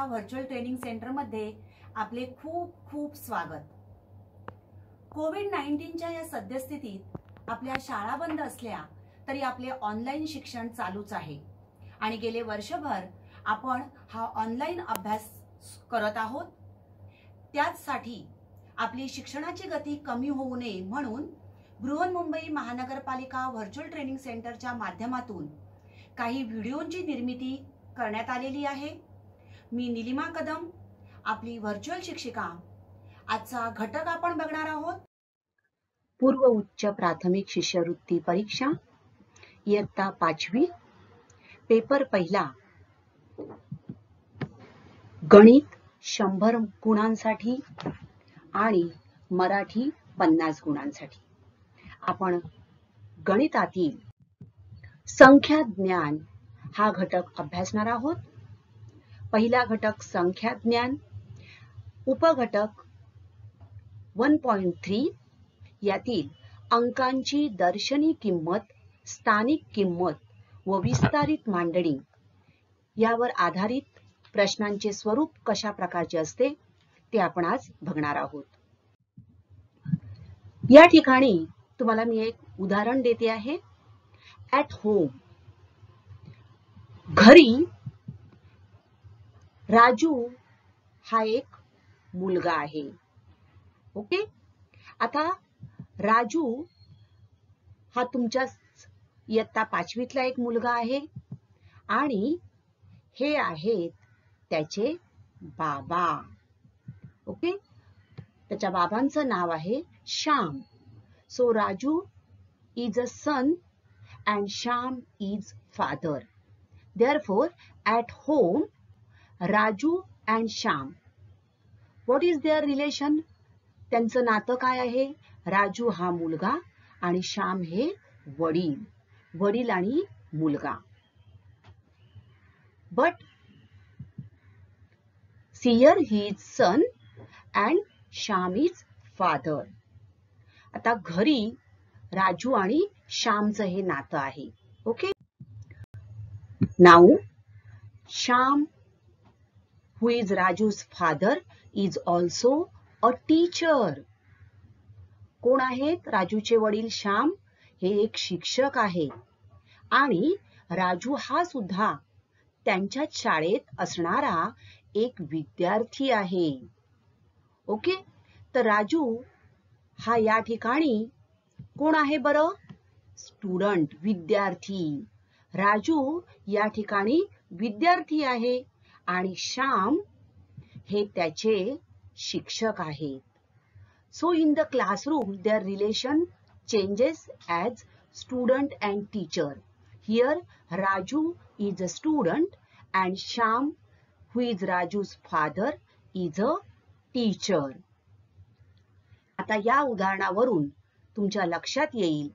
महानगरपालिका virtual training सेंटरमध्ये आपले खूप खूप स्वागत. कोविड नाईन्टीनच्या या सद्यस्थितीत आपल्या शाळा बंद असल्या तरी आपले ऑनलाईन शिक्षण चालूच आहे. आणि गेले वर्षभर आपण हा ऑनलाईन अभ्यास करत आहोत. त्याचसाठी आपली शिक्षणाची गती कमी होऊ नये म्हणून बृहन्मुंबई महानगरपालिका व्हर्च्युअल ट्रेनिंग सेंटरच्या माध्यमातून काही व्हिडिओंची निर्मिती करण्यात आलेली आहे. मी निलिमा कदम आपली व्हर्च्युअल शिक्षिका. आजचा घटक आपण बघणार आहोत. पूर्व उच्च प्राथमिक शिष्यवृत्ती परीक्षा इयत्ता पाचवी पेपर पहिला. गणित शंभर गुणांसाठी आणि मराठी पन्नास गुणांसाठी. आपण गणितातील संख्या ज्ञान हा घटक अभ्यासणार आहोत. पहिला घटक संख्या ज्ञान उपघटक वन पॉइंट थ्री यातील अंकांची दर्शनी किंमत स्थानिक किंमत व विस्तारित मांडणी. यावर आधारित प्रश्नांचे स्वरूप कशा प्रकारचे असते ते आपण आज बघणार आहोत. या ठिकाणी तुम्हाला मी एक उदाहरण देते आहे. ऍट होम घरी राजू हा एक मुलगा आहे. ओके? आता राजू हा तुमच्या इयत्ता पाचवीतला एक मुलगा आहे आणि हे आहेत त्याचे बाबा. ओके? त्याच्या बाबांचं नाव आहे Shyam. So Raju is a son and Shyam is father therefore at home Raju and Shyam. What is their relation त्यांचं नातं काय आहे? राजू हा मुलगा आणि श्याम हे वडील. वडील आणि मुलगा. But here he is son and Shyam is father आता घरी राजू आणि श्यामचं हे नातं आहे. Okay now Shyam who is Raju's father is also a teacher कोण आहेत? राजूचे वडील श्याम हे एक शिक्षक आहे. आणि राजू हा सुद्धा त्यांच्या शाळेत असणारा एक विद्यार्थी आहे. ओके? तर राजू हा या ठिकाणी कोण आहे बरं? स्टुडंट विद्यार्थी. राजू या ठिकाणी विद्यार्थी आहे. आणि श्याम हे त्याचे शिक्षक आहेत. So in the classroom their relation changes as student and teacher here Raju is a student and Shyam who is Raju's father is a teacher आता या उदाहरणावरून तुमच्या लक्षात येईल.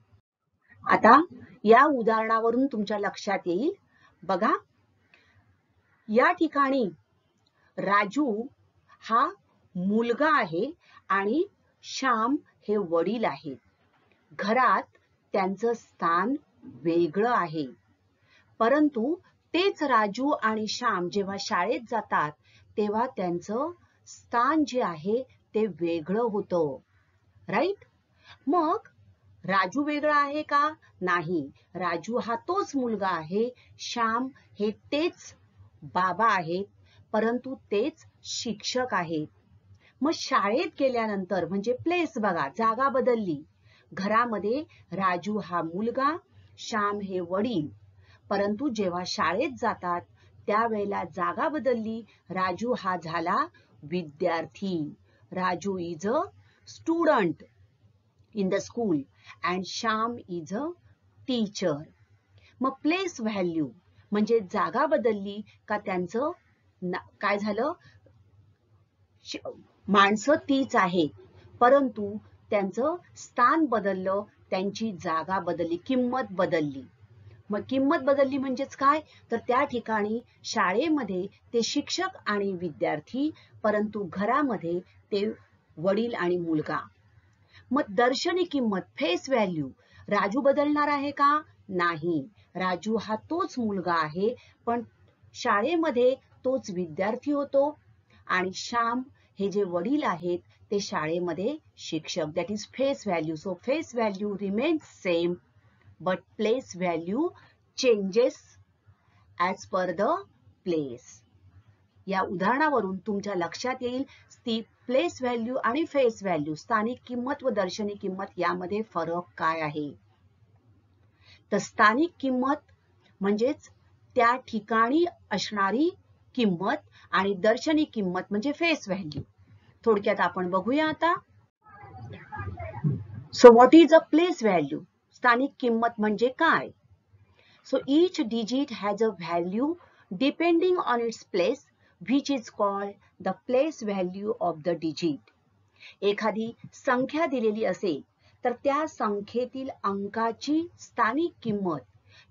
आता या उदाहरणावरून तुमच्या लक्षात येईल. बघा या ठिकाणी राजू हा मुलगा आहे आणि श्याम हे वडील आहेत घरात त्यांचं स्थान वेगळं आहे. परंतु तेच राजू आणि श्याम जेव्हा शाळेत जातात तेव्हा त्यांचं स्थान जे आहे ते वेगळं होतं. राईट मग राजू वेगळा आहे का? नाही. राजू हा तोच मुलगा आहे. श्याम हे तेच बाबा आहेत परंतु तेच शिक्षक आहेत. मग शाळेत गेल्यानंतर म्हणजे प्लेस बघा जागा बदलली. घरामध्ये राजू हा मुलगा श्याम हे वडील. परंतु जेव्हा शाळेत जातात त्यावेळेला जागा बदलली. राजू हा झाला विद्यार्थी. Raju is a student in the school and Shyam is a teacher मग प्लेस व्हॅल्यू म्हणजे जागा बदलली का त्यांचं काय झालं? माणसं तीच आहे परंतु त्यांचं स्थान बदललं त्यांची जागा बदलली किंमत बदलली. मग किंमत बदलली म्हणजेच काय? तर त्या ठिकाणी शाळेमध्ये ते शिक्षक आणि विद्यार्थी परंतु घरामध्ये ते वडील आणि मुलगा. मग दर्शनी किंमत फेस व्हॅल्यू राजू बदलणार आहे का? नाही. राजू हा तोच मुलगा आहे पण शाळेमध्ये तोच विद्यार्थी होतो. आणि श्याम हे जे वडील आहेत ते शाळेमध्ये शिक्षक. That is face value so face value remain same but place value changes as per the place या उदाहरणावरून तुमच्या लक्षात येईल ती प्लेस व्हॅल्यू आणि फेस व्हॅल्यू स्थानिक किंमत व दर्शनी किंमत यामध्ये फरक काय आहे? तर स्थानिक किंमत म्हणजेच त्या ठिकाणी असणारी किंमत आणि दर्शनी किंमत म्हणजे फेस व्हॅल्यू थोडक्यात आपण बघूया आता. So what is a place value स्थानिक किंमत म्हणजे काय? So each digit has a value depending on its place which is called the place value of the digit एखादी संख्या दिलेली असेल तर त्या संख्येतील अंकाची स्थानिक किंमत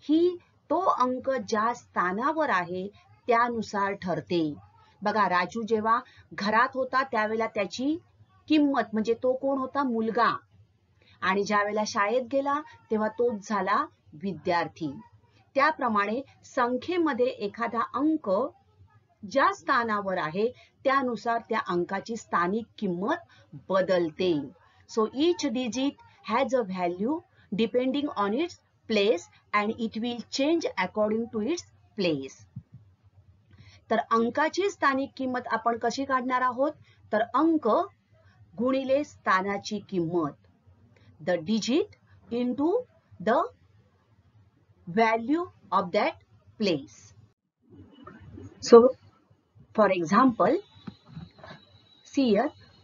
ही तो अंक ज्या स्थानावर आहे त्यानुसार ठरते. बघा राजू जेव्हा घरात होता त्यावेळेला त्याची किंमत म्हणजे तो कोण होता? मुलगा. आणि ज्या वेळेला शाळेत गेला तेव्हा तोच झाला विद्यार्थी. त्याप्रमाणे संख्येमध्ये एखादा अंक ज्या स्थानावर आहे त्यानुसार त्या अंकाची स्थानिक किंमत बदलते. So each digit has a value depending on its place and it will change according to its place. तर अंकाची स्थानिक किंमत आपण कशी काढणार आहोत? तर अंक गुणिले स्थानाची किंमत. The digit into the value of that place so for example see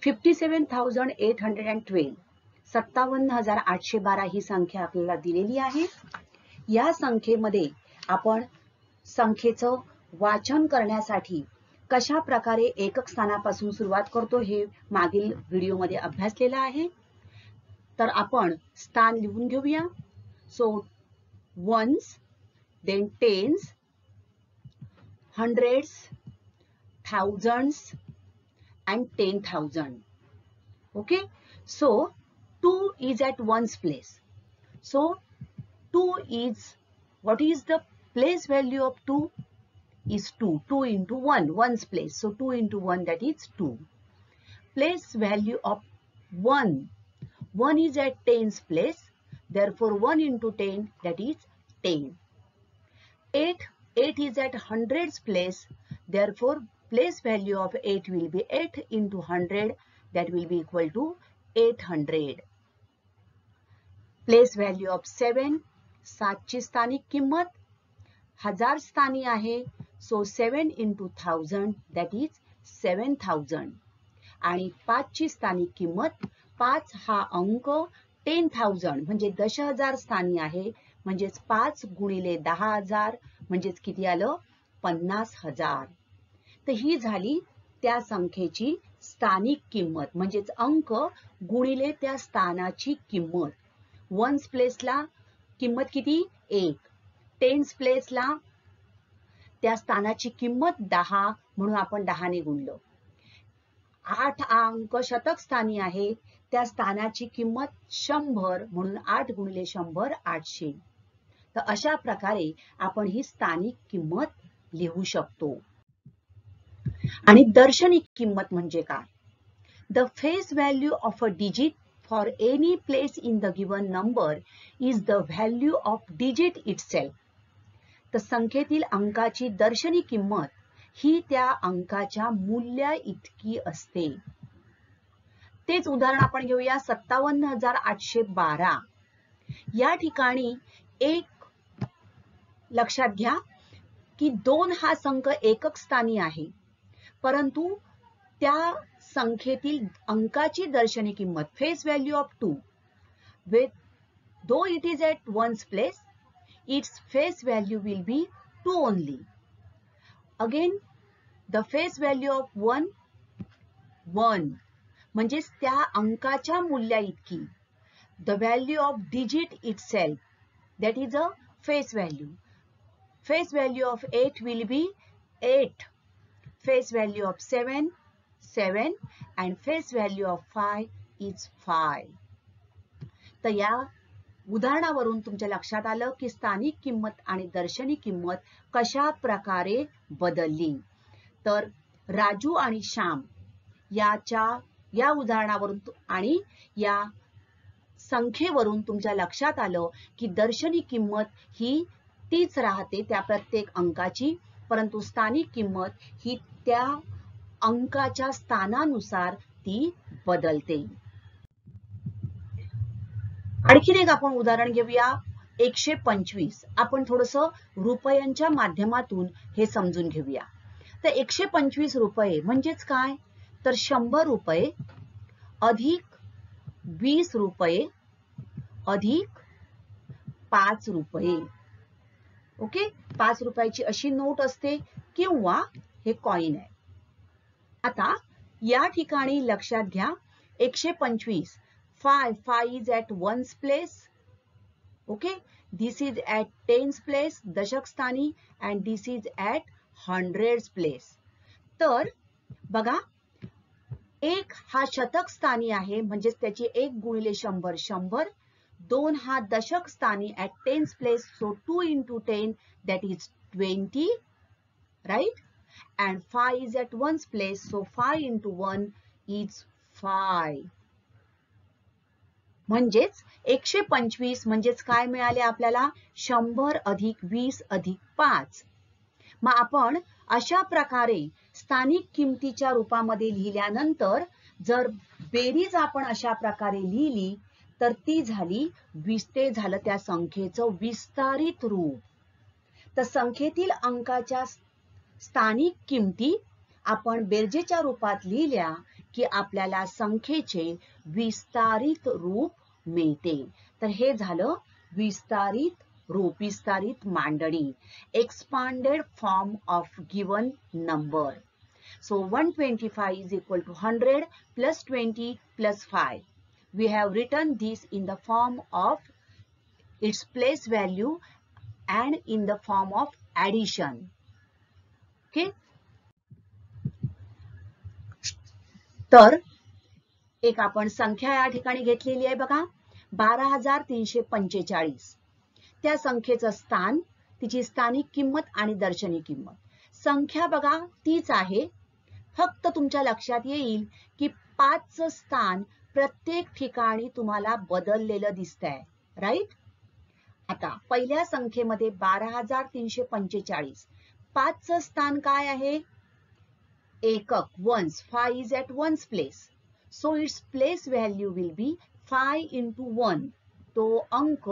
fifty seven thousand eight hundred and twelve सत्तावन्न हजार आठशे बारा ही संख्या आपल्याला दिलेली आहे. या संख्येमध्ये आपण संख्येचं वाचन करण्यासाठी कशा प्रकारे एकक स्थानापासून सुरुवात करतो हे मागील व्हिडिओमध्ये अभ्यासलेलं आहे. तर आपण स्थान लिहून घेऊया. So ones then tens hundreds thousands and ten thousand okay so 2 is at one's place. So 2 is, what is the place value of 2? Is 2, 2 into 1, one's place. So 2 into 1 that is 2. Place value of 1, 1 is at 10's place. Therefore 1 into 10 that is 10. 8, 8 is at 100's place. Therefore place value of 8 will be 8 into 100 that will be equal to 800. Place value of seven सातची स्थानिक किंमत हजार स्थानी आहे. So seven into thousand that is seven thousand आणि पाचची स्थानिक किंमत पाच हा अंक टेन थाउजंड म्हणजे दश हजार स्थानी आहे. म्हणजेच पाच गुणिले दहा हजार म्हणजेच किती आलं? पन्नास हजार. तर ही झाली त्या संख्येची स्थानिक किंमत म्हणजेच अंक गुणिले त्या स्थानाची किंमत. वन्स प्लेसला किंमत किती? एक. टेन्स प्लेसला त्या स्थानाची किंमत दहा म्हणून आपण दहाने गुणलो. आठ अंक शतक स्थानी आहे. त्या स्थानाची किंमत शंभर म्हणून आठ गुणिले शंभर आठशे. तर अशा प्रकारे आपण ही स्थानिक किंमत लिहू शकतो. आणि दर्शनिक किंमत म्हणजे काय? The face value of a digit for any place in the given number is the value of digit itself. तर संख्येतील अंकाची दर्शनी किंमत ही त्या अंकाच्या मूल्या इतकी असते. तेच उदाहरण आपण घेऊया सत्तावन्न हजार आठशे बारा. या ठिकाणी एक लक्षात घ्या की दोन हा संख एकक स्थानी आहे. परंतु त्या संख्येतील अंकाची दर्शनी किंमत face value of two with though it is at ones place its face value will be two only again the face value of one one म्हणजेच त्या अंकाच्या मूल्या इतकी the value of digit itself that is a face value face value of eight will be eight face value of seven 7 and face value of 5 is 5 तर या उदाहरणावरून तुमच्या लक्षात आलं की स्थानिक किंमत आणि दर्शनी किंमत कशा प्रकारे बदलली. तर राजू आणि श्याम याच्या या उदाहरणावरून आणि या संख्येवरून तुमच्या लक्षात आलं की दर्शनी किंमत ही तीच राहते त्या प्रत्येक अंकाची परंतु स्थानिक किंमत ही त्या अंकाच्या स्थानानुसार ती बदलते. आणखीन एक आपण उदाहरण घेऊया. एकशे पंचवीस. आपण थोडस रुपयांच्या माध्यमातून हे समजून घेऊया. तर एकशे पंचवीस रुपये म्हणजेच काय? तर शंभर रुपये अधिक वीस रुपये अधिक पाच रुपये. ओके? पाच रुपयाची अशी नोट असते किंवा हे कॉइन आहे. आता या ठिकाणी लक्षात घ्या. एकशे पंचवीस. Five five is at ones place okay this is at tens place दशक स्थानी and this is at hundred place तर बघा एक हा शतक स्थानी आहे म्हणजेच त्याची एक गुणिले शंभर शंभर. दोन हा दशक स्थानी at tens place so two into ten that is twenty right and 5 is at one's place so 5 into 1 is 5 म्हणजेच एकशे पंचवीस म्हणजेच काय मिळाले आपल्याला? शंभर अधिक वीस अधिक पाच. मग आपण अशा प्रकारे स्थानिक किमतीच्या रूपामध्ये लिहिल्यानंतर जर बेरीज आपण अशा प्रकारे लिहिली तर ती झाली वीस ते झालं त्या संख्येचं विस्तारित रूप. तर संख्येतील अंकाच्या स्थानिक किमती आपण बेरजेच्या रूपात लिहिल्या की आपल्याला संख्येचे विस्तारित रूप मिळते तर हे झालं विस्तारित रूप विस्तारित मांडणी expanded form of given number so 125 is equal to 100 plus 20 plus 5. We have written this in the form of its place value and in the form of addition. Okay? तर एक आपण संख्या या ठिकाणी घेतलेली आहे बघा. बारा हजार तीनशे पंचेचाळीस. त्या संख्येचं स्थान तिची स्थानिक किंमत आणि दर्शनी किंमत. संख्या बघा तीच आहे. फक्त तुमच्या लक्षात येईल की पाचचं स्थान प्रत्येक ठिकाणी तुम्हाला बदललेलं दिसतंय. राईट आता पहिल्या संख्येमध्ये बारा हजार तीनशे पंचेचाळीस. पाचचं स्थान काय आहे? एकक ones five is at ones place so its place value will be five into one तो अंक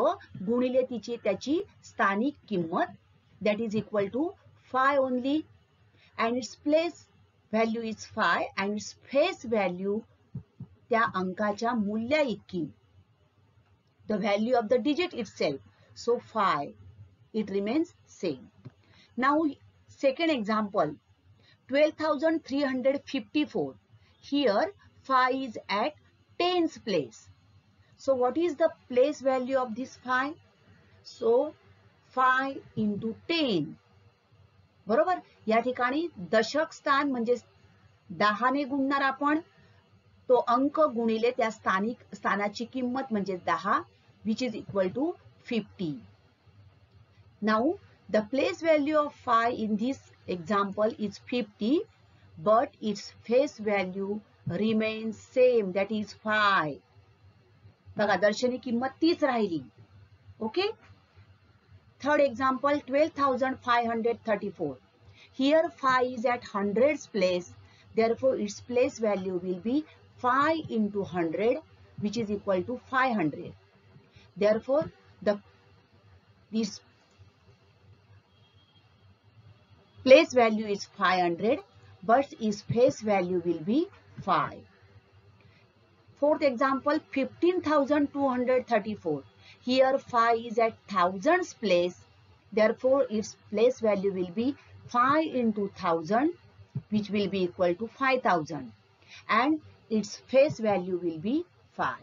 गुणिले तिची त्याची स्थानिक किंमत that is equal to five only and its place value is five and its face value त्या अंकाच्या मूल्या इतकी the value of the digit itself so five it remains same now Second example, 12,354. Here, phi is at tens place. So, what is the place value of this phi? So, phi into 10. बरोबर या ठिकाणी दशक स्थान म्हणजे दहाने गुणणार आपण तो अंक गुणिले त्या स्थानिक स्थानाची किंमत म्हणजे दहा which is equal to fifty now The place value of phi in this example is 50 but its face value remains same that is phi. बघा दर्शनी किंमत तीच राहिली okay third example twelve thousand five hundred thirty four here five is at hundreds place therefore its place value will be 5 into 100 which is equal to 500 therefore the this place value is 500 but its face value will be 5. Fourth example 15,234. Here 5 is at thousands place therefore its place value will be 5 into 1000 which will be equal to 5000 and its face value will be 5.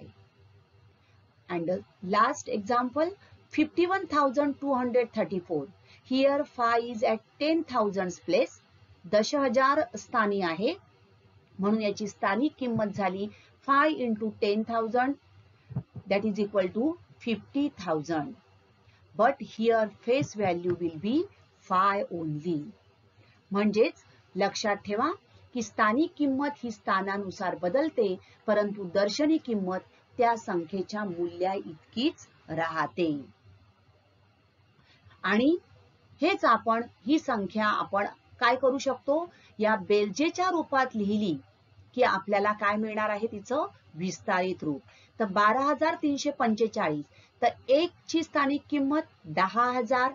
And the last example 51,234. Here five is at ten thousand place दश हजार स्थानी आहे. म्हणून याची स्थानिक किंमत झाली five into ten thousand that is equal to fifty thousand but here face value will be five only म्हणजेच लक्षात ठेवा की स्थानिक किंमत ही स्थानानुसार बदलते परंतु दर्शनी किंमत त्या संख्येच्या मूल्या इतकीच राहते. आणि हेच आपण ही संख्या आपण काय करू शकतो? या बेरजेच्या रूपात लिहिली की आपल्याला काय मिळणार आहे तिचं विस्तारित रूप. तर बारा हजार तीनशे पंचेचाळीस. तर एक ची स्थानिक किंमत दहा हजार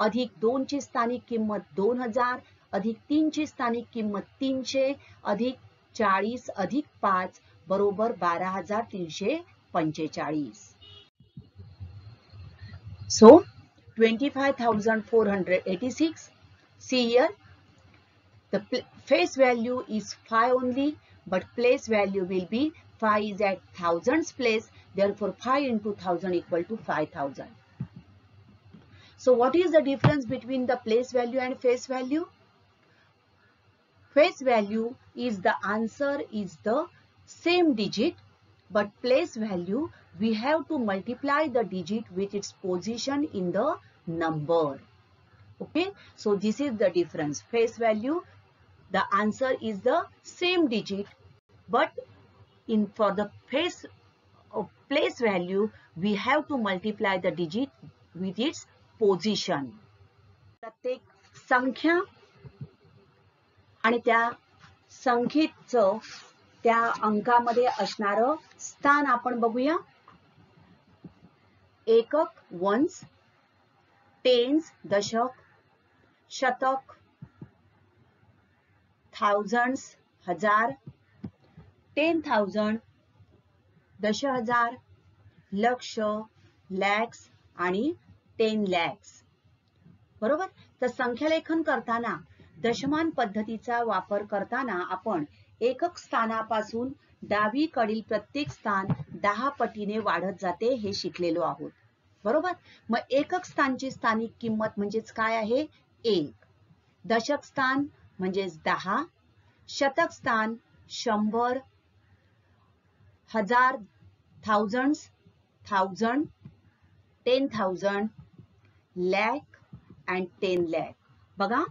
अधिक दोन ची स्थानिक किंमत दोन हजार अधिक तीन ची स्थानिक किंमत तीनशे अधिक चाळीस अधिक पाच बरोबर बारा हजार तीनशे पंचेचाळीस. So 25,486. See here, the face value is 5 only, but place value will be 5 is at thousands place. Therefore, 5 into 1000 equal to 5000. So, what is the difference between the place value and face value? Face value is the answer is the same digit but place value we have to multiply the digit with its position in the number okay so this is the difference face value the answer is the same digit but in for the face of place value we have to multiply the digit with its position प्रत्येक संख्या आणि त्या संख्येचं त्या अंकामध्ये असणारं स्थान आपण बघूया. एकक वन्स टेन्स दशक शतक थाउजंड्स हजार टेन थाउजंड दश हजार लक्ष लॅक्स आणि टेन लॅक्स बरोबर? तर संख्यालेखन करताना दशमान पद्धतीचा वापर करताना आपण एकक स्थानापासून डावीकडील प्रत्येक स्थान दहा पटीने वाढत जाते हे शिकलेलो आहोत. बरोबर? मग एकक स्थानची स्थानिक किंमत म्हणजेच काय आहे? एक. दशक स्थान म्हणजेच दहा. शतक स्थान शंभर. हजार thousand thousand ten thousand lakh and ten lakh बघा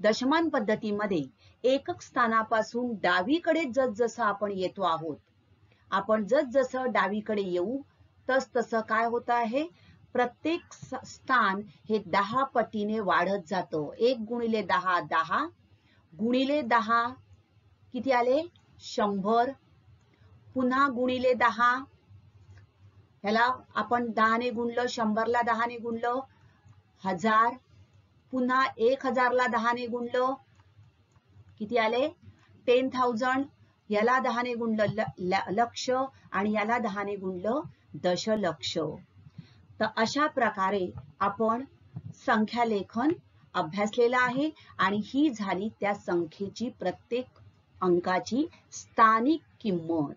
दशमान पद्धतीमध्ये एकक स्थानापासून डावीकडे जसजसं आपण येतो आहोत. आपण जसजसं डावीकडे येऊ तस तसं काय होत आहे? प्रत्येक स्थान हे दहा पटीने वाढत जातं. एक गुणिले दहा दहा. गुणिले दहा किती आले? शंभर. पुन्हा गुणिले दहा. ह्याला आपण दहाने गुणलं शंभरला दहाने गुणलं हजार. पुन्हा एक हजारला दहाने गुणलं किती आले? टेन थाउजंड याला दहाने गुणलं लक्ष आणि याला दहाने गुणलं दशलक्ष. तर अशा प्रकारे आपण संख्यालेखन अभ्यासलेलं आहे आणि ही झाली त्या संख्येची प्रत्येक अंकाची स्थानिक किंमत.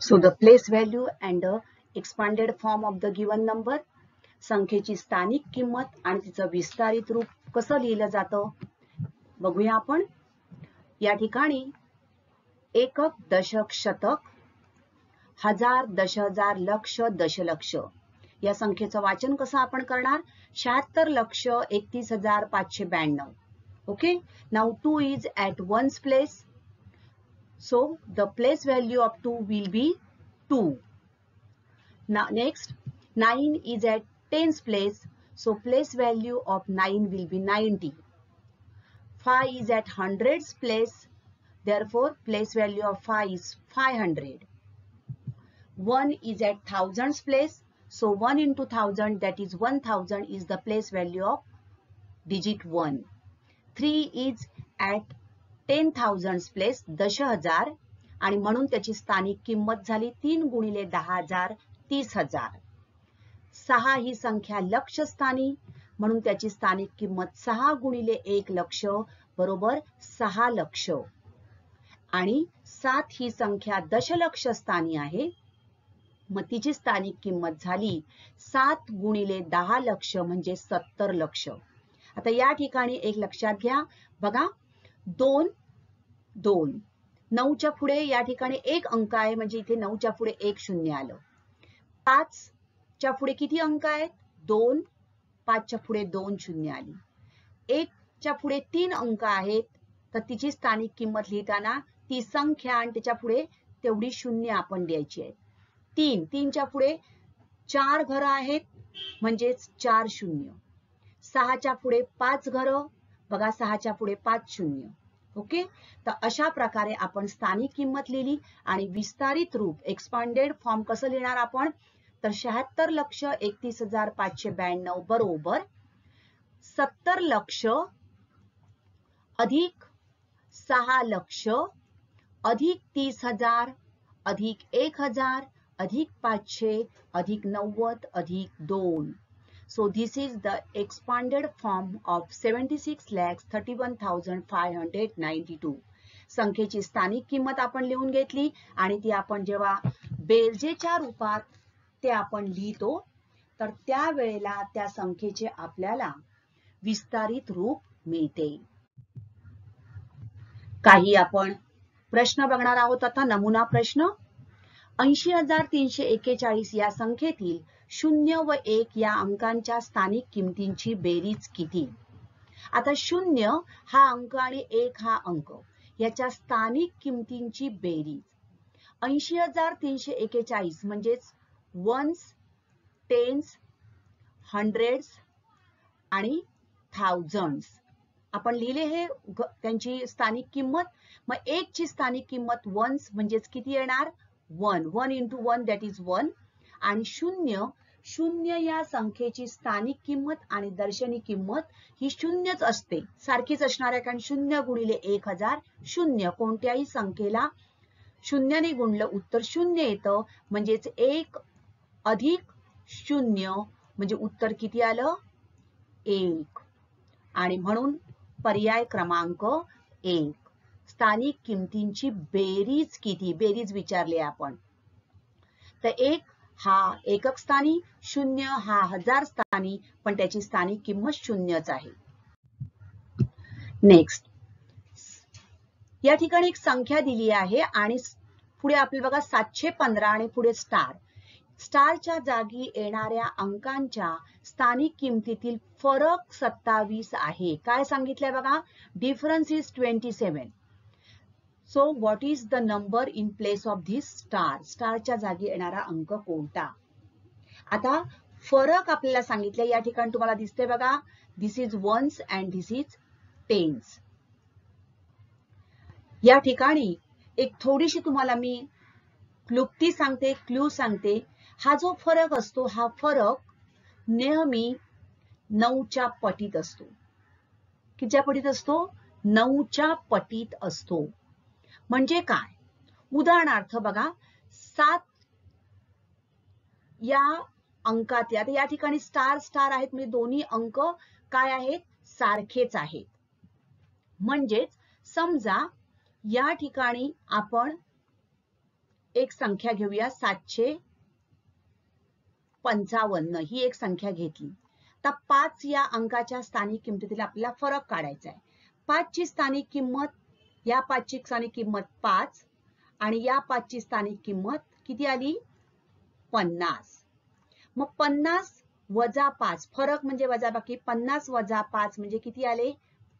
So the place value and the expanded form of the given number संख्येची स्थानिक किंमत आणि तिचं विस्तारित रूप कसं लिहिलं जातं? बघूया आपण. या ठिकाणी एकक दशक शतक हजार दश हजार लक्ष दशलक्ष. या संख्येचं वाचन कसं आपण करणार? शहात्तर लक्ष एकतीस हजार पाचशे ब्याण्णव. Okay? Now two is at ones place so the place value of two will be two next nine is at tens place so place value of nine will be ninety phi is at hundreds place therefore place value of phi is 500 1 is at thousands place so 1 into 1000 that is 1000 is the place value of digit 1 3 is at 10 place दश हजार आणि म्हणून त्याची स्थानिक किंमत झाली तीन गुणिले दहा हजार तीस हजार सहा ही संख्या लक्षस्थानी म्हणून त्याची स्थानिक किंमत सहा गुणिले एक लक्ष बरोबर सहा लक्ष. आणि सात ही संख्या दशलक्ष स्थानी आहे. मग तिची स्थानिक किंमत झाली सात गुणिले दहा लक्ष म्हणजे सत्तर लक्ष. आता या ठिकाणी एक लक्षात घ्या. बघा दोन दोन. नऊच्या पुढे या ठिकाणी एक अंक आहे म्हणजे इथे नऊच्या पुढे एक शून्य आलं. पाच च्या पुढे किती अंक आहेत? दोन पाचच्या पुढे दोन शून्य आली. एकच्या पुढे तीन अंक आहेत तर तिची स्थानिक किंमत लिहिताना ती संख्या आणि त्याच्या पुढे तेवढी शून्य आपण द्यायची आहे. तीन तीनच्या पुढे चार घरं आहेत म्हणजेच चार शून्य. सहाच्या पुढे पाच घरं बघा सहाच्या पुढे पाच शून्य. ओके? तर अशा प्रकारे आपण स्थानिक किंमत लिहिली आणि विस्तारित रूप एक्सपांडेड फॉर्म कसं लिहिणार आपण? तर शहात्तर लक्ष एकतीस हजार पाचशे ब्याण्णव बरोबर सत्तर लक्ष अधिक सहा लक्ष अधिक तीस हजार अधिक एक हजार अधिक पाचशे अधिक नव्वद अधिक दोन So this is the expanded form of 76 lakhs 31,592. संख्येची स्थानिक किंमत आपण लिहून घेतली आणि ती आपण जेव्हा बेरजेच्या रूपात ते आपण लिहितो तर त्यावेळेला त्या संख्येचे आपल्याला विस्तारित रूप मिळते. काही आपण प्रश्न बघणार आहोत. आता नमुना प्रश्न. ऐंशी हजार तीनशे एकेचाळीस या संख्येतील शून्य व एक या अंकांच्या स्थानिक किमतींची बेरीज किती? आता शून्य हा अंक आणि एक हा अंक याच्या स्थानिक किमतींची बेरीज. ऐंशी हजार तीनशे एकेचाळीस म्हणजेच वन्स टेन्स हंड्रेड्स आणि थाउजंड्स आपण लिहिले हे त्यांची स्थानिक किंमत. मग एक ची स्थानिक किंमत वन्स म्हणजेच किती येणार? One one into one that is one आणि शून्य शून्य या संख्येची स्थानिक किंमत आणि दर्शनी किंमत ही शून्यच असते. सारखीच असणार आहे कारण शून्य गुणिले एक हजार शून्य. कोणत्याही संख्येला शून्याने गुणलं उत्तर शून्य येतं. म्हणजेच एक अधिक शून्य म्हणजे उत्तर किती आलं? एक. आणि म्हणून पर्याय क्रमांक एक. स्थानिक किमतींची बेरीज किती? बेरीज विचारली आपण. तर एक हा एकक स्थानी शून्य हा हजार स्थानी पण त्याची स्थानिक किंमत शून्यच आहे. नेक्स्ट या ठिकाणी एक संख्या दिली आहे आणि पुढे आपल्याला बघा सातशे पंधरा आणि पुढे स्टार स्टारच्या जागी येणाऱ्या अंकांच्या स्थानिक किमतीतील फरक सत्तावीस आहे. काय सांगितलंय बघा? Difference is twenty seven so what is the number in place of this star स्टारच्या जागी येणारा अंक कोणता? आता फरक आपल्याला सांगितलं या ठिकाणी तुम्हाला दिसते बघा. This is ones and this is tens या ठिकाणी एक थोडीशी तुम्हाला मी क्लुप्ती सांगते क्ल्यू सांगते. हा जो फरक असतो हा फरक नेहमी नऊच्या पटीत असतो. किच्या पटीत असतो? नऊच्या पटीत असतो. म्हणजे काय? उदाहरणार्थ बघा सात या अंकात आता या ठिकाणी स्टार स्टार आहेत म्हणजे दोन्ही अंक काय आहेत? सारखेच आहेत. म्हणजेच समजा या ठिकाणी आपण एक संख्या घेऊया सातशे पंचावन्न ही एक संख्या घेतली. तर पाच या अंकाच्या स्थानिक किमतीतील आपल्याला फरक काढायचा आहे. पाचची स्थानिक किंमत या पाचची स्थानिक किंमत पाच आणि या पाचची स्थानिक किंमत किती आली? पन्नास. मग पन्नास वजा पाच फरक म्हणजे वजा बाकी पन्नास वजा पाच म्हणजे किती आले?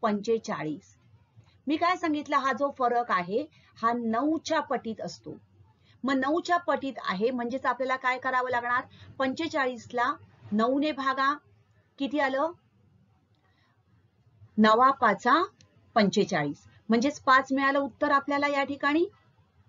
पंचेचाळीस. मी काय सांगितलं? हा जो फरक आहे हा नऊच्या पटीत असतो. मग नऊच्या पटीत आहे. म्हणजेच आपल्याला काय करावं लागणार? पंचेचाळीसला नऊने भागा. किती आलं? नवा पाचा पंचेचाळीस. म्हणजेच पाच मिळालं उत्तर आपल्याला या ठिकाणी.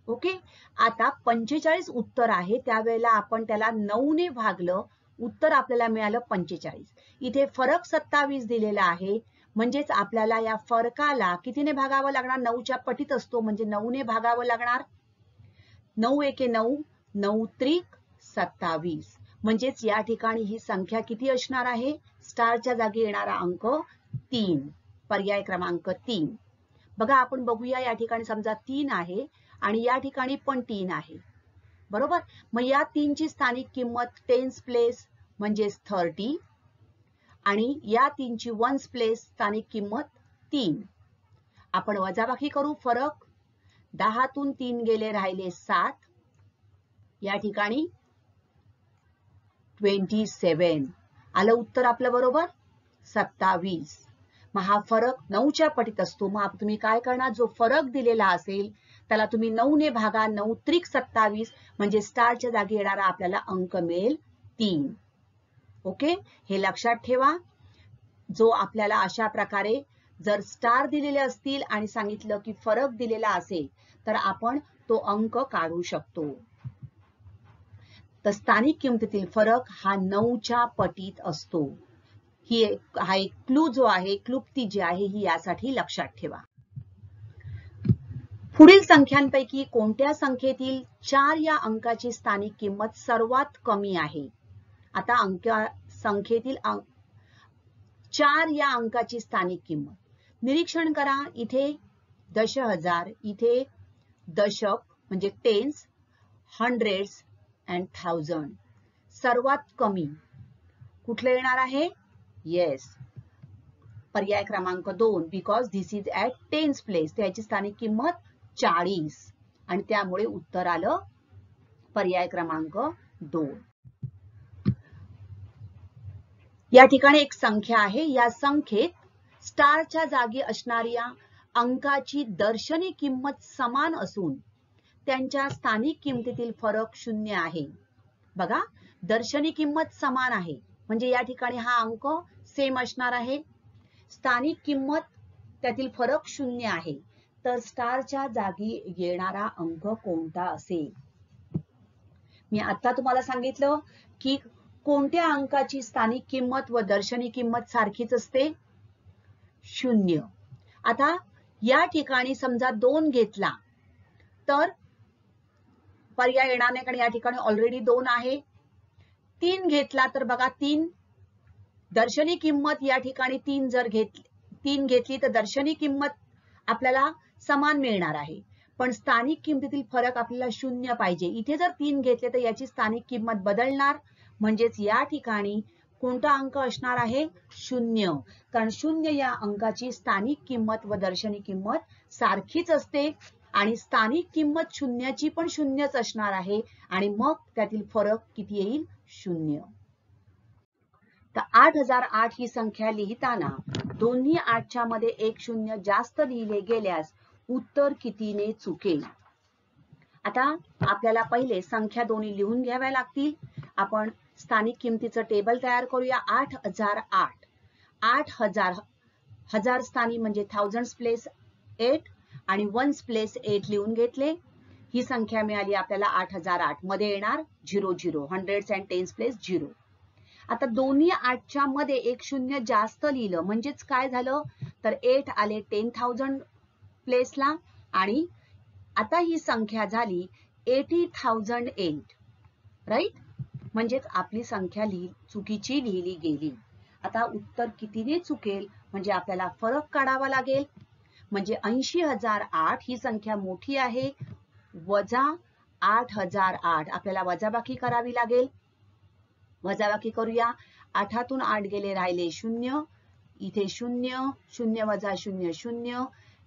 ओके? आता पंचेचाळीस उत्तर आहे. त्यावेळेला आपण त्याला नऊने भागलं उत्तर आपल्याला मिळालं पंचेचाळीस. इथे फरक सत्तावीस दिलेला आहे. म्हणजेच आपल्याला या फरकाला कितीने भागावं लागणार? नऊच्या पटीत असतो. म्हणजे नऊने भागावं लागणार. नऊ एके नऊ नऊ त्रिक सत्तावीस. म्हणजेच या ठिकाणी ही संख्या किती असणार आहे? स्टारच्या जागी येणारा अंक तीन. पर्याय क्रमांक तीन. बघा आपण बघूया या ठिकाणी समजा तीन आहे आणि या ठिकाणी पण तीन आहे. बरोबर? मग या तीनची स्थानिक किंमत टेन्स प्लेस म्हणजेच थर्टी आणि या तीनची वन्स प्लेस स्थानिक किंमत तीन. आपण वजाबाकी करू फरक दहातून तीन गेले राहिले सात. या ठिकाणी ट्वेंटी सेवन आलं उत्तर आपलं बरोबर? सत्तावीस. मग हा फरक नऊच्या पटीत असतो. मग तुम्ही काय करणार? जो फरक दिलेला असेल त्याला तुम्ही नऊने भागा नऊ त्रिक सत्तावीस म्हणजे स्टारच्या जागी येणारा आपल्याला अंक मिळेल तीन. ओके? हे लक्षात ठेवा. जो आपल्याला अशा प्रकारे जर स्टार दिलेले असतील आणि सांगितलं की फरक दिलेला असेल तर आपण तो अंक काढू शकतो. तर स्थानिक किमतीतील फरक हा नऊच्या पटीत असतो. ही हा एक क्लू जो आहे क्लुप्ती जी आहे ही यासाठी लक्षात ठेवा. पुढील संख्यांपैकी कोणत्या संख्येतील चार या अंकाची स्थानिक किंमत सर्वात कमी आहे? आता अंक संख्येतील चार या अंकाची स्थानिक किंमत. निरीक्षण करा. इथे दश हजार इथे दशक म्हणजे टेन्स हंड्रेड्स अँड थाउजंड सर्वात कमी. कुठलं येणार आहे? येस पर्याय क्रमांक दोन. Because this is at tens place त्याची स्थानिक किंमत चाळीस. आणि त्यामुळे उत्तर आलं पर्याय क्रमांक दोन. या ठिकाणी एक संख्या आहे. या संख्येत स्टारच्या जागी असणाऱ्या अंकाची दर्शनी किंमत समान असून त्यांच्या स्थानिक किमतीतील फरक शून्य आहे. बघा दर्शनी किंमत समान आहे. म्हणजे या ठिकाणी हा अंक सेम असणार आहे. स्थानिक किंमत त्यातील फरक शून्य आहे. तर स्टारच्या जागी येणारा अंक कोणता असेल? मी आता तुम्हाला सांगितलं की कोणत्या अंकाची स्थानिक किंमत व दर्शनी किंमत सारखीच असते? शून्य. आता या ठिकाणी समजा दोन घेतला तर पर्याय येणार नाही कारण या ठिकाणी ऑलरेडी दोन आहे. तीन घेतला तर बघा तीन. दर्शनी किंमत या ठिकाणी तीन जर घेतली तीन घेतली तर दर्शनी किंमत आपल्याला समान मिळणार आहे. पण स्थानिक किमतीतील फरक आपल्याला शून्य पाहिजे. इथे जर तीन घेतले तर याची स्थानिक किंमत बदलणार. म्हणजेच या ठिकाणी कोणता अंक असणार आहे? शून्य. कारण शून्य या अंकाची स्थानिक किंमत व दर्शनी किंमत सारखीच असते आणि स्थानिक किंमत शून्याची पण शून्यच असणार आहे आणि मग त्यातील फरक किती येईल? शून्य. तर आठ हजार आठ ही संख्या लिहिताना दोन्ही आठच्या मध्ये एक शून्य जास्त लिहिले गेल्यास उत्तर कितीने चुकेल? आता आपल्याला पहिले संख्या दोन्ही लिहून घ्याव्या लागतील. आपण स्थानिक किमतीचं टेबल तयार करूया. आठ हजार आठ. आठ हजार हजार स्थानी म्हणजे थाउजंड प्लेस एट आणि वन्स प्लेस एट लिहून घेतले. ही संख्या मिळाली आपल्याला आठ हजार आठ. मध्ये येणार zero zero hundred and tens place zero आता दोन्ही आठच्या मध्ये एक शून्य जास्त लिहिलं. म्हणजेच काय झालं? तर एट आले टेन थाउजंड प्लेसला आणि आता ही संख्या झाली एटी थाउजंड एट राईट म्हणजेच आपली संख्या लिहि चुकीची लिहिली गेली. आता उत्तर कितीने चुकेल? म्हणजे आपल्याला फरक काढावा लागेल? म्हणजे ऐंशी हजार आठ ही संख्या मोठी आहे. वजा आठ हजार आठ आपल्याला वजाबाकी करावी लागेल. वजाबाकी करूया. आठातून आठ गेले राहिले शून्य. इथे शून्य शून्य वजा शून्य शून्य.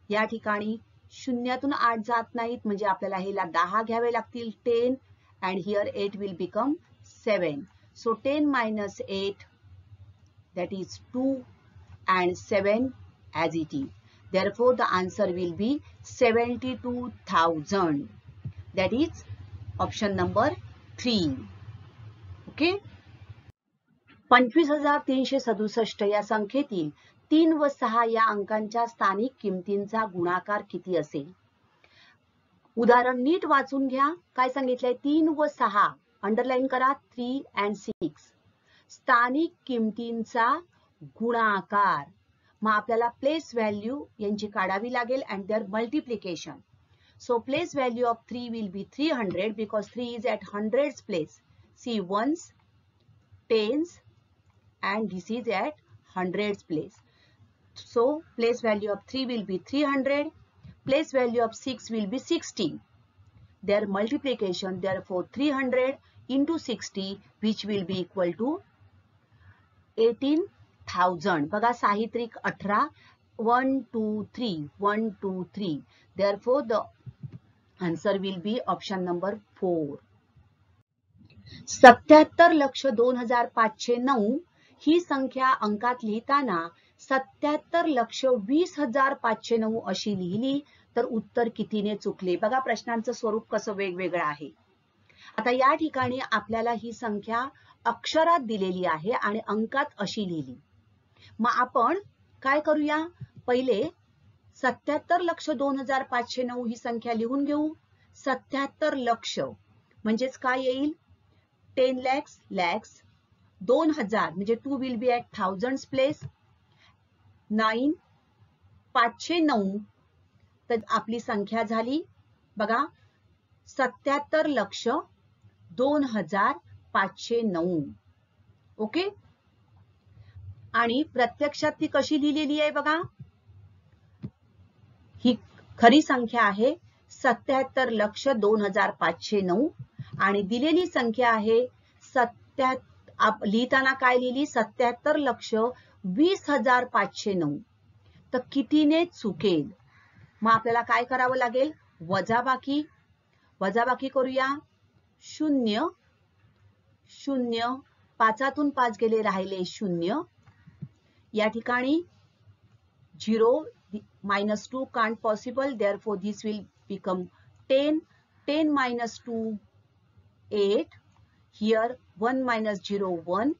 या ठिकाणी शून्यातून आठ जात नाहीत. म्हणजे आपल्याला हेला दहा घ्यावे लागतील ten. And here eight will become seven so ten minus eight that is 2 and 7 as it is. Therefore, the answer will be 72,000. That is option number 3. Okay. पंचवीस हजार तीनशे सदुसष्ट या संख्येतील तीन व सहा या अंकांच्या स्थानिक किमतींचा गुणाकार किती असेल उदाहरण नीट वाचून घ्या काय सांगितलंय तीन व सहा अंडरलाईन करा थ्री अँड सिक्स स्थानिक किमतींचा गुणाकार. मग आपल्याला प्लेस व्हॅल्यू यांची काढावी लागेल and there multiplication so place value of three will be three hundred because three is at hundred place see ones tens and this is at hundred place so place value of 3 will be 300 place value of 6 will be 60 their multiplication therefore 300 into 60 which will be equal to 18000 बघा साहित्रिक 18 1 2 3 1 2 3 therefore the answer will be option number 4 सत्याहत्तर लक्ष दोन हजार पाचशे नऊ ही संख्या अंकात लिहिताना सत्याहत्तर लक्ष वीस हजार पाचशे नऊ अशी लिहिली तर उत्तर कितीने चुकले? बघा प्रश्नांचं स्वरूप कसं वेगवेगळं आहे. आता या ठिकाणी आपल्याला ही संख्या अक्षरात दिलेली आहे आणि अंकात अशी लिहिली. मग आपण काय करूया? पहिले सत्याहत्तर लक्ष दोन हजार पाचशे नऊ ही संख्या लिहून घेऊ. सत्याहत्तर लक्ष म्हणजेच काय येईल? टेन लॅक्स लॅक्स दोन हजार म्हणजे two will be at thousand place. Nine पाचशे नऊ तर आपली संख्या झाली. बघा सत्याहत्तर लक्ष दोन हजार पाचशे नऊ. ओके? आणि प्रत्यक्षात ती कशी लिहिलेली आहे बघा? ही खरी संख्या आहे सत्याहत्तर लक्ष दोन हजार पाचशे नऊ. आणि दिलेली संख्या आहे सत्या लिहिताना काय लिहिली? सत्याहत्तर लक्ष वीस हजार पाचशे नऊ. तर कितीने चुकेल? मग आपल्याला काय करावं लागेल? वजाबाकी. वजाबाकी करूया. शून्य शून्य पाचातून पाच गेले राहिले शून्य. या ठिकाणी zero minus two can't possible therefore this will become ten ten minus two eight here one minus zero one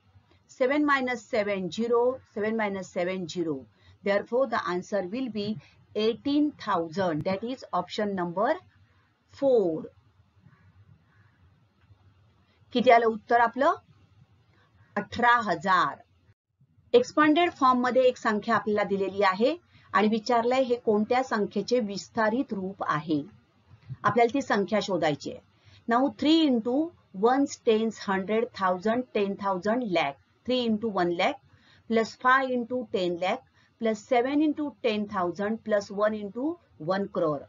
seven minus seven zero seven minus seven zero therefore the answer will be eighteen thousand that is option number four किती आलं उत्तर आपलं अठरा हजार. Expanded फॉर्ममध्ये एक संख्या आपल्याला दिलेली आहे आणि विचारलंय हे कोणत्या संख्येचे विस्तारित रूप आहे? आपल्याला ती संख्या शोधायची आहे. Now three into one tens hundred thousand ten thousand lakh three into one lakh plus five into ten lakh plus seven into ten thousand plus one into one crore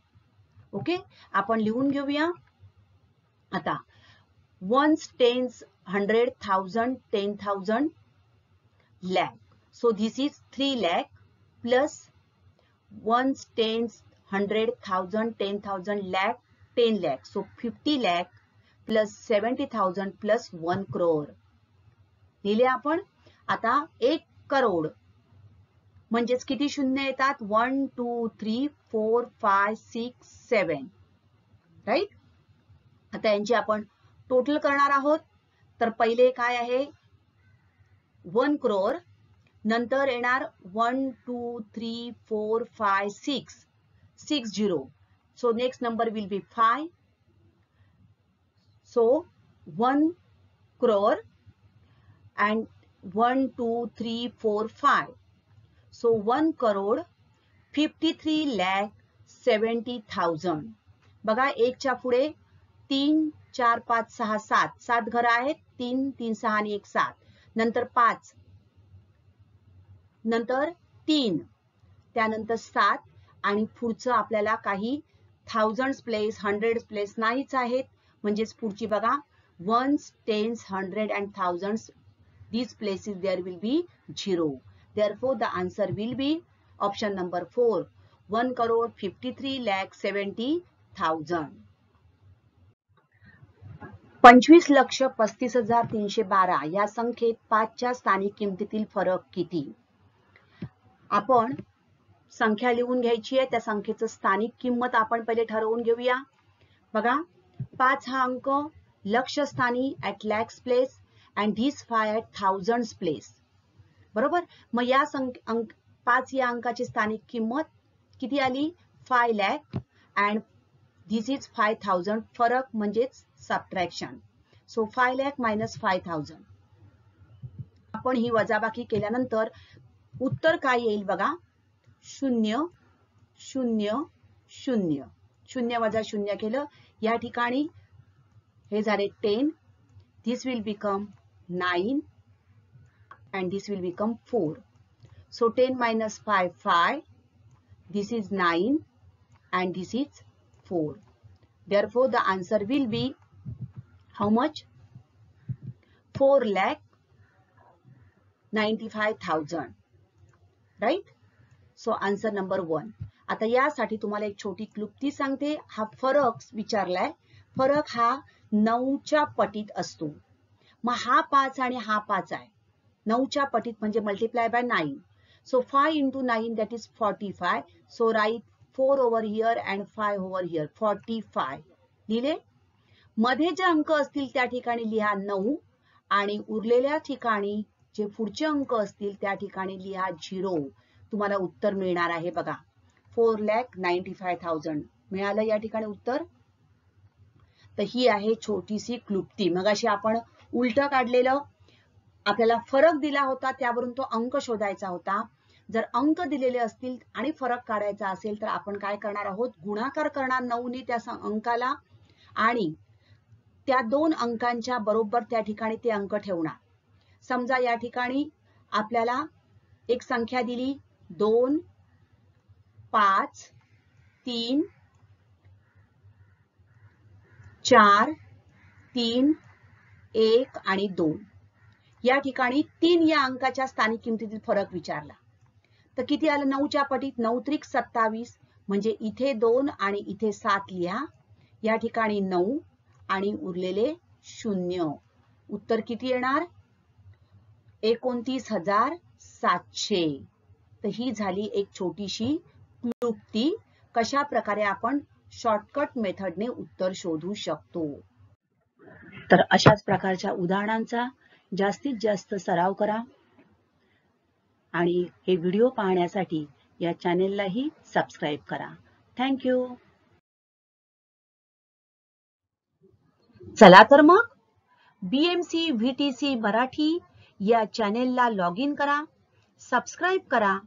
okay आपण लिहून घेऊया. आता ones, tens, hundred, thousand, ten thousand, lakh. So this is 3 lakh plus ones, tens, hundred, thousand, ten thousand lakh, 10 lakh. So 50 lakh plus 70,000 plus 1 crore. लिहिले आपण आता एक करोड म्हणजेच किती शून्य येतात one two three four five six seven right आता यांची आपण टोटल करणार आहोत. तर पहिले काय आहे? वन क्रोर नंतर येणार one two three four five six. Six zero. So next number will be five so one crore and one two three four five. So one crore fifty three lakh seventy thousand बघा एकच्या पुढे तीन चार पाच सहा सात. सात घरं आहेत. तीन तीन सहा आणि एक सात. नंतर पाच. नंतर तीन. त्यानंतर सात. आणि पुढचं आपल्याला काही थाउजंड प्लेस हंड्रेड प्लेस नाहीच आहेत. म्हणजेच पुढची बघा. Ones tens hundred and thousand these places there will be zero therefore the answer will be option number four one crore fifty three lakh seventy thousand पंचवीस लक्ष पस्तीस हजार तीनशे बारा या संख्येत पाचच्या स्थानिक किमतीतील फरक किती? आपण संख्या लिहून घ्यायची आहे. त्या संख्येचं स्थानिक किंमत आपण पहिले ठरवून घेऊया. बघा पाच हा अंक लक्ष स्थानी at lakhs place and this five at thousand place बरोबर? मग या अंक पाच या अंकाची स्थानिक किंमत किती आली? Five lakh and this is five thousand फरक म्हणजेच subtraction so five lakh minus five thousand आपण ही वजाबाकी केल्यानंतर उत्तर काय येईल बघा? शून्य शून्य शून्य. शून्य वजा शून्य केलं. या ठिकाणी हे झाले ten this will become nine and this will become four so ten minus five five this is 9 and this is 4 therefore the answer will be how much? 4 lakh 95000 right? So answer number 1 आता यासाठी तुम्हाला एक छोटी क्लुप्ती सांगते. हा फरक विचारलाय. फरक हा नऊच्या पटीत असतो. मग हा पाच आणि हा पाच आहे. नऊच्या पटीत म्हणजे multiply by nine so five into nine that is forty five so right four over here and five over here forty five लिहिले? मध्ये जे अंक असतील त्या ठिकाणी लिहा नऊ आणि उरलेल्या ठिकाणी जे पुढचे अंक असतील त्या ठिकाणी लिहा झिरो. तुम्हाला उत्तर मिळणार आहे बघा. Four lakh ninety five thousand मिळालं या ठिकाणी उत्तर? तर ही आहे छोटीशी क्लुप्ती. मग अशी आपण उलट काढलेलं. आपल्याला फरक दिला होता त्यावरून तो अंक शोधायचा होता. जर अंक दिलेले असतील आणि फरक काढायचा असेल तर आपण काय करणार आहोत? गुणाकार करणार नऊनी त्या अंकाला आणि त्या दोन अंकांच्या बरोबर त्या ठिकाणी ते अंक ठेवणार. समजा या ठिकाणी आपल्याला एक संख्या दिली. दोन पाच तीन चार तीन एक आणि दोन. या ठिकाणी तीन या अंकाच्या स्थानिक किमतीतील फरक विचारला. तर किती आलं? नऊच्या पटीत नऊ त्रिक सत्तावीस. म्हणजे इथे दोन आणि इथे सात लिहा. या ठिकाणी नऊ आणि उरलेले शून्य. उत्तर किती येणार? एकोणतीस हजार सातशे. तर ही झाली एक छोटीशी क्लुप्ती. कशा प्रकारे आपण शॉर्टकट मेथडने उत्तर शोधू शकतो? तर अशाच प्रकारच्या उदाहरणांचा जास्तीत जास्त सराव करा. आणि हे व्हिडिओ पाहण्यासाठी या चॅनेललाही सबस्क्राईब करा. थँक्यू चला तर मग. बीएमसी व्हीटीसी मराठी या चॅनेलला लॉग इन करा सबस्क्राईब करा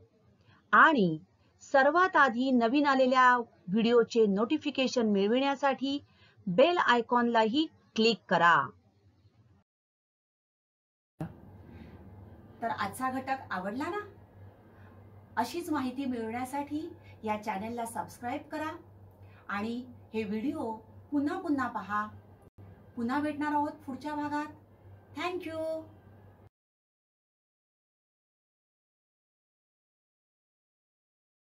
आणि सर्वात आधी नवीन आलेल्या व्हिडिओचे नोटिफिकेशन मिळविण्यासाठी बेल आयकॉनलाही क्लिक करा. तर आजचा घटक आवडला ना? अशीच माहिती मिळवण्यासाठी या चॅनेलला सबस्क्राईब करा आणि हे व्हिडिओ पुन्हा पुन्हा पहा. पुन्हा भेटणार आहोत पुढच्या भागात. थँक्यू